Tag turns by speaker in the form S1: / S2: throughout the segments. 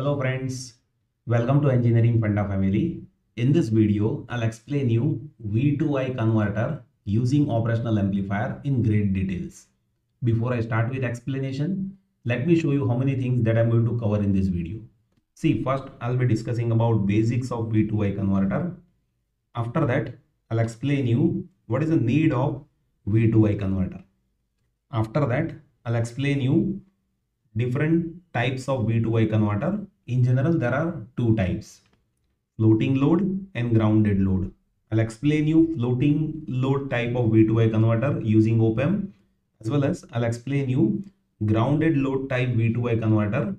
S1: Hello friends, welcome to Engineering Funda family. In this video, I'll explain you V2I converter using operational amplifier in great details. Before I start with explanation, let me show you how many things that I'm going to cover in this video. See, first I'll be discussing about basics of V2I converter. After that, I'll explain you what is the need of V2I converter. After that, I'll explain you different types of V2I converter. In general, there are two types, floating load and grounded load. I'll explain you floating load type of V2I converter using op-amp as well as I'll explain you grounded load type V2I converter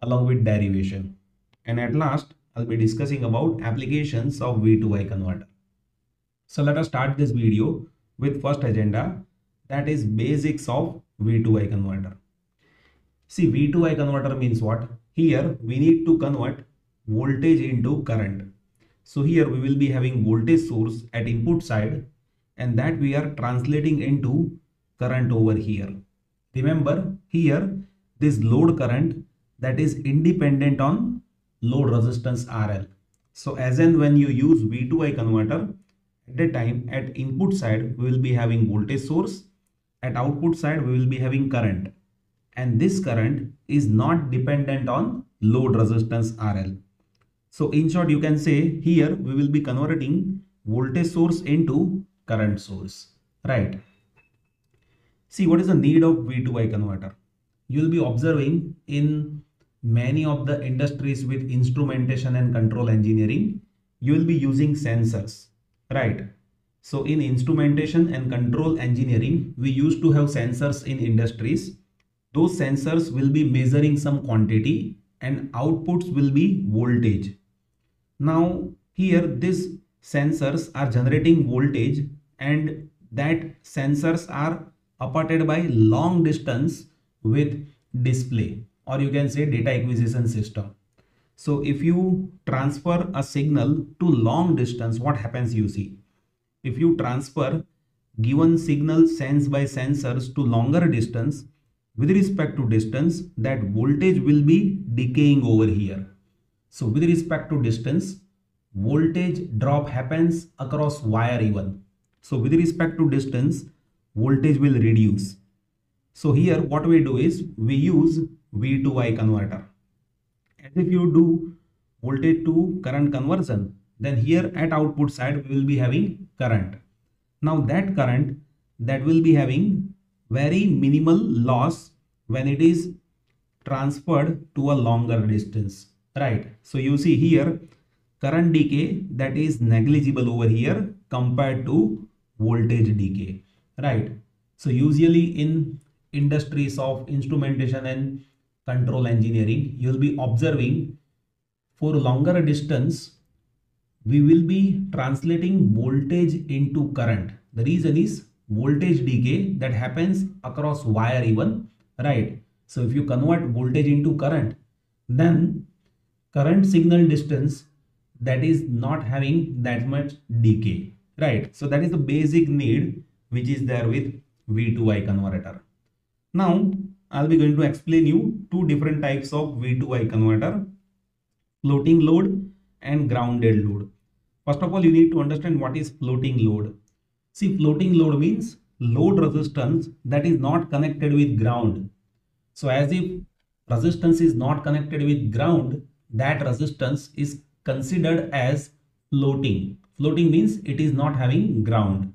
S1: along with derivation. And at last, I'll be discussing about applications of V2I converter. So let us start this video with first agenda that is basics of V2I converter. See V2I converter means what? Here we need to convert voltage into current. So here we will be having voltage source at input side and that we are translating into current over here. Remember here this load current that is independent on load resistance RL. So as and when you use V2I converter at the time at input side we will be having voltage source at output side we will be having current and this current is not dependent on load resistance RL. So in short you can say here we will be converting voltage source into current source right. See what is the need of V2I converter. You will be observing in many of the industries with instrumentation and control engineering you will be using sensors right. So in instrumentation and control engineering we used to have sensors in industries those sensors will be measuring some quantity and outputs will be voltage. Now here these sensors are generating voltage and that sensors are apported by long distance with display or you can say data acquisition system. So if you transfer a signal to long distance what happens you see. If you transfer given signal sensed by sensors to longer distance with respect to distance that voltage will be decaying over here. So with respect to distance voltage drop happens across wire even. So with respect to distance voltage will reduce. So here what we do is we use V to I converter. As if you do voltage to current conversion then here at output side we will be having current. Now that current that will be having very minimal loss when it is transferred to a longer distance right? So you see here current decay that is negligible over here compared to voltage decay right? So usually in industries of instrumentation and control engineering you will be observing for longer distance we will be translating voltage into current. The reason is voltage decay that happens across wire even right? So if you convert voltage into current then current signal distance that is not having that much decay right? So that is the basic need which is there with v2i converter. Now i'll be going to explain you two different types of v2i converter floating load and grounded load. First of all you need to understand what is floating load see floating load means load resistance that is not connected with ground. So as if resistance is not connected with ground, that resistance is considered as floating. Floating means it is not having ground.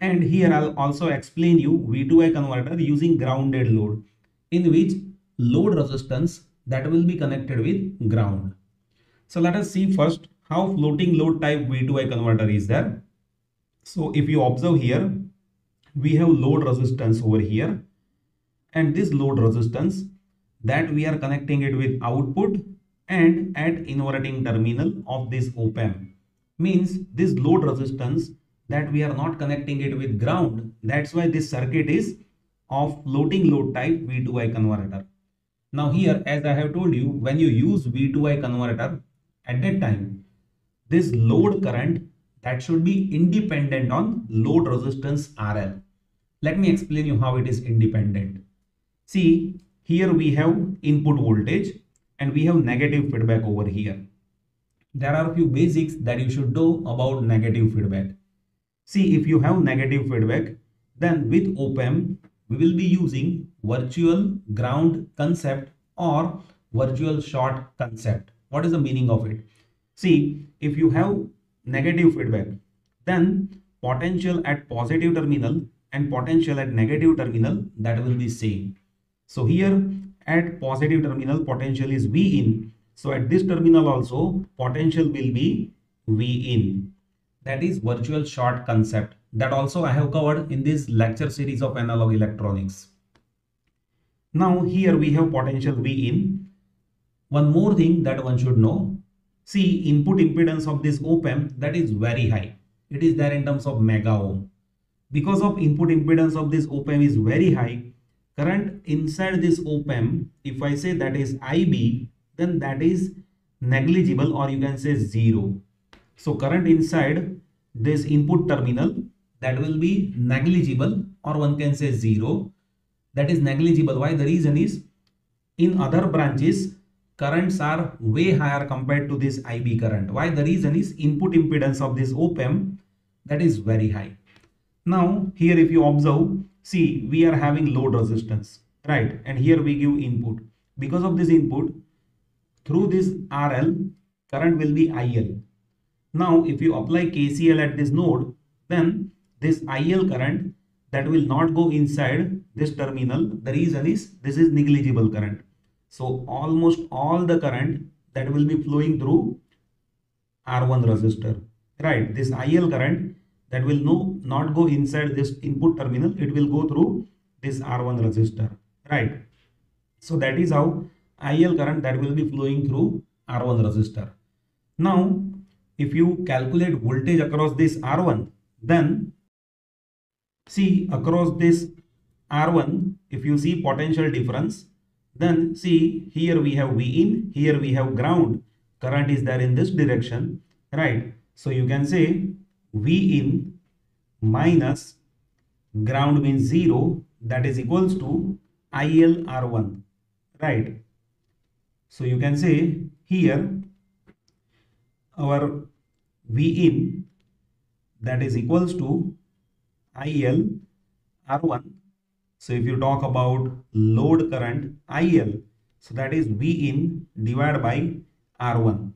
S1: And here I'll also explain you V2I converter using grounded load in which load resistance that will be connected with ground. So let us see first how floating load type V2I converter is there. So if you observe here, we have load resistance over here and this load resistance that we are connecting it with output and at inverting terminal of this op-amp means this load resistance that we are not connecting it with ground that's why this circuit is of floating load type V2I converter. Now here as I have told you when you use V2I converter at that time this load current that should be independent on load resistance RL. Let me explain you how it is independent. See, here we have input voltage and we have negative feedback over here. There are a few basics that you should know about negative feedback. See, if you have negative feedback, then with op-amp, we will be using virtual ground concept or virtual short concept. What is the meaning of it? See, if you have negative feedback, then potential at positive terminal and potential at negative terminal that will be same. So here at positive terminal potential is V in. So at this terminal also potential will be V in. That is virtual short concept that also I have covered in this lecture series of analog electronics. Now here we have potential V in. One more thing that one should know. See input impedance of this op-amp that is very high. It is there in terms of mega ohm. Because of input impedance of this op-amp is very high, current inside this op-amp, if I say that is IB, then that is negligible or you can say zero. So current inside this input terminal that will be negligible or one can say zero. That is negligible. Why? The reason is in other branches currents are way higher compared to this IB current. Why? The reason is input impedance of this op-amp that is very high. Now here if you observe, see we are having load resistance, right? And here we give input. Because of this input, through this RL, current will be IL. Now if you apply KCL at this node, then this IL current that will not go inside this terminal. The reason is this is negligible current. So almost all the current that will be flowing through R1 resistor, right? This IL current that will no, not go inside this input terminal. It will go through this R1 resistor, right? So that is how IL current that will be flowing through R1 resistor. Now, if you calculate voltage across this R1, then see across this R1, if you see potential difference, then see here we have V in, here we have ground. Current is there in this direction, right? So you can say V in minus ground means 0 that is equals to IL R1, right? So you can say here our V in that is equals to IL R1. So if you talk about load current IL, so that is V in divided by R1.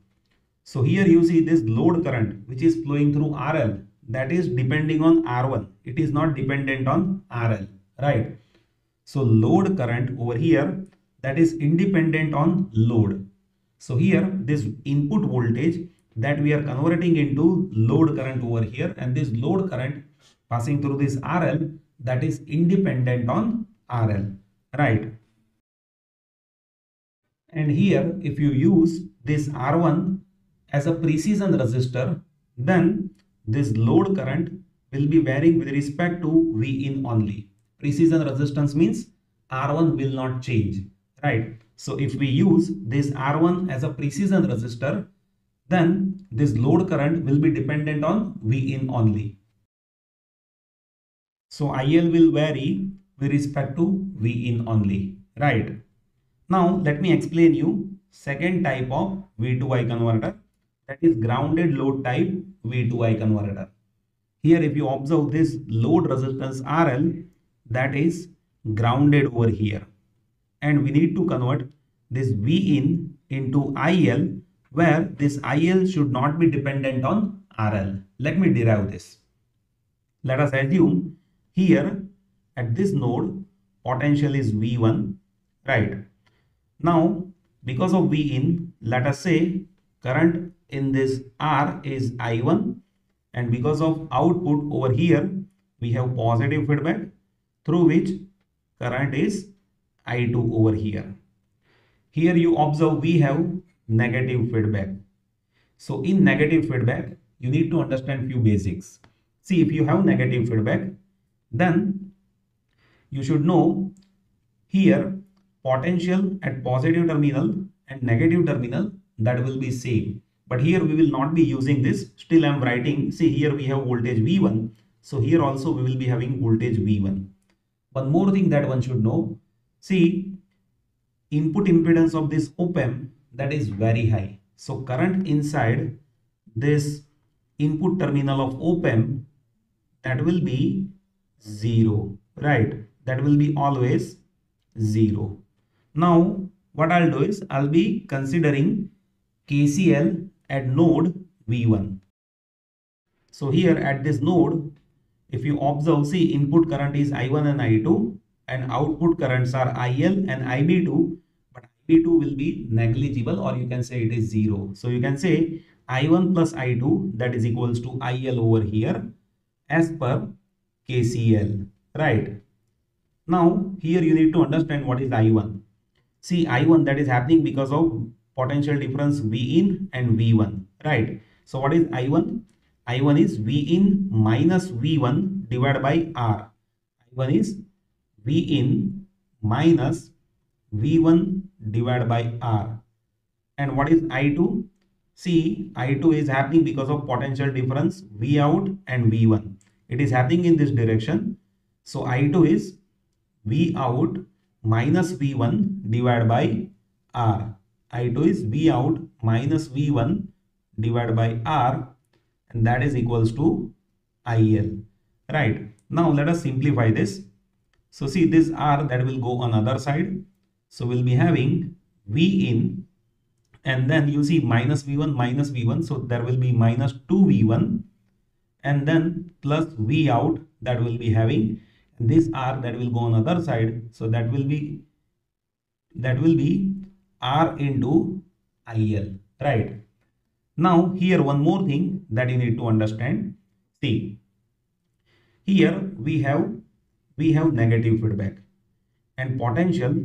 S1: So here you see this load current which is flowing through RL that is depending on R1. It is not dependent on RL, right? So load current over here that is independent on load. So here this input voltage that we are converting into load current over here and this load current passing through this RL that is independent on RL, right? And here, if you use this R1 as a precision resistor, then this load current will be varying with respect to V in only. Precision resistance means R1 will not change, right? So if we use this R1 as a precision resistor, then this load current will be dependent on V in only. So IL will vary with respect to V in only, right? Now let me explain you second type of V to I converter that is grounded load type V to I converter. Here if you observe this load resistance RL that is grounded over here and we need to convert this V in into IL where this IL should not be dependent on RL. Let me derive this. Let us assume here at this node, potential is V1, right? Now, because of V in, let us say current in this R is I1 and because of output over here, we have positive feedback through which current is I2 over here. Here you observe we have negative feedback. So in negative feedback, you need to understand few basics. See, if you have negative feedback, then you should know here potential at positive terminal and negative terminal that will be same. But here we will not be using this. Still I'm writing, see here we have voltage V1. So here also we will be having voltage V1. One more thing that one should know, see input impedance of this op-amp that is very high. So current inside this input terminal of op-amp that will be 0, right? That will be always 0. Now what I'll do is I'll be considering KCL at node V1. So here at this node, if you observe, see input current is I1 and I2 and output currents are IL and IB2 but IB2 will be negligible or you can say it is zero. So you can say I1 plus I2 that is equals to IL over here as per KCL, right? Now here you need to understand what is I1. See I1 that is happening because of potential difference V in and V1, right? So what is I1? I1 is V in minus V1 divided by R. I1 is V in minus V1 divided by R. And what is I2? See, I2 is happening because of potential difference V out and V1. It is happening in this direction. So I2 is V out minus V1 divided by R. I2 is V out minus V1 divided by R and that is equals to IL. Right. Now let us simplify this. So see this R that will go on other side. So we'll be having V in and then you see minus V1 minus V1. So there will be minus 2V1 and then plus V out that will be having this R that will go on other side. So that will be that will be R into IL, right? Now here one more thing that you need to understand. See, here we have we have negative feedback and potential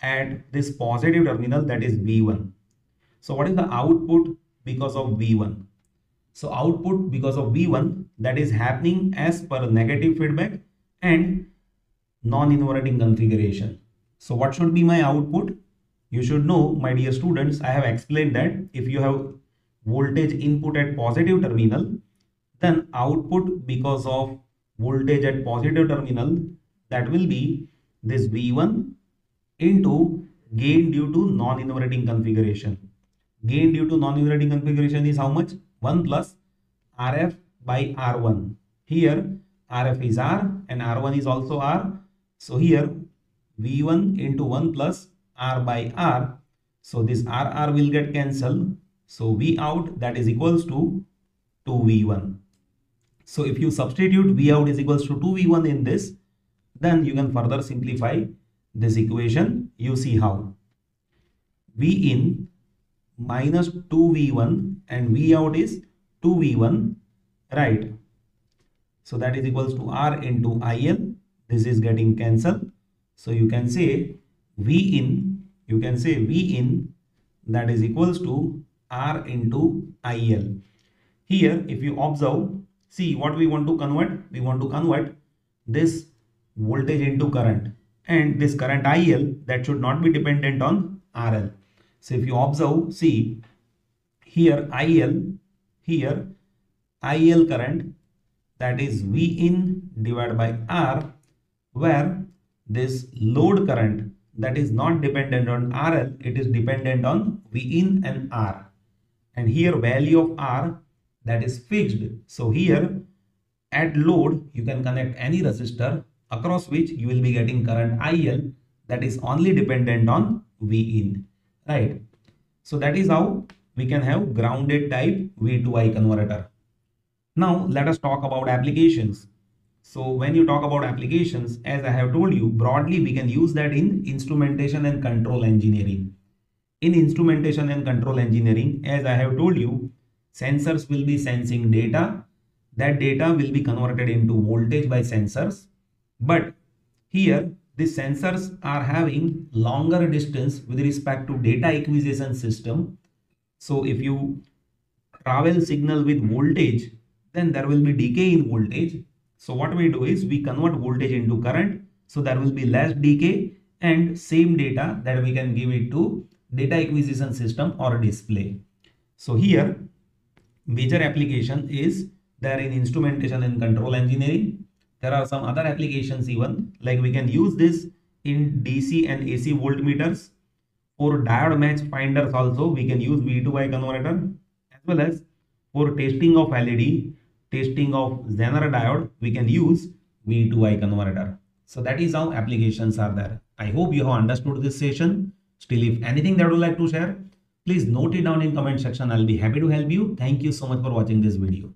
S1: at this positive terminal that is V1. So what is the output because of V1? So output because of V1 that is happening as per negative feedback and non-inverting configuration. So what should be my output? You should know, my dear students, I have explained that if you have voltage input at positive terminal, then output because of voltage at positive terminal, that will be this V1 into gain due to non-inverting configuration. Gain due to non-inverting configuration is how much? 1 plus RF by R1. Here RF is R and R1 is also R. So here V1 into 1 plus R by R. So this RR will get cancelled. So V out that is equals to 2V1. So if you substitute V out is equals to 2V1 in this, then you can further simplify this equation. You see how. V in minus 2V1 and V out is 2V1, right? So that is equals to R into IL. This is getting cancelled. So you can say V in, you can say V in that is equals to R into IL. Here, if you observe, see what we want to convert. We want to convert this voltage into current and this current IL that should not be dependent on RL. So if you observe, see here IL, here IL current that is V in divided by R where this load current that is not dependent on RL, it is dependent on V in and R. And here value of R that is fixed. So here at load, you can connect any resistor across which you will be getting current IL that is only dependent on V in, right? So that is how we can have grounded type V2I converter. Now let us talk about applications. So when you talk about applications, as I have told you, broadly we can use that in instrumentation and control engineering. In instrumentation and control engineering, as I have told you, sensors will be sensing data. That data will be converted into voltage by sensors. But here, the sensors are having longer distance with respect to data acquisition system. So if you travel signal with voltage, then there will be decay in voltage so what we do is we convert voltage into current. So there will be less decay and same data that we can give it to data acquisition system or display. So here major application is there in instrumentation and control engineering. There are some other applications even like we can use this in DC and AC voltmeters For diode match finders also we can use V2I converter as well as for testing of LED, testing of Zener diode, we can use V2I converter. So that is how applications are there. I hope you have understood this session. Still, if anything that you would like to share, please note it down in comment section. I'll be happy to help you. Thank you so much for watching this video.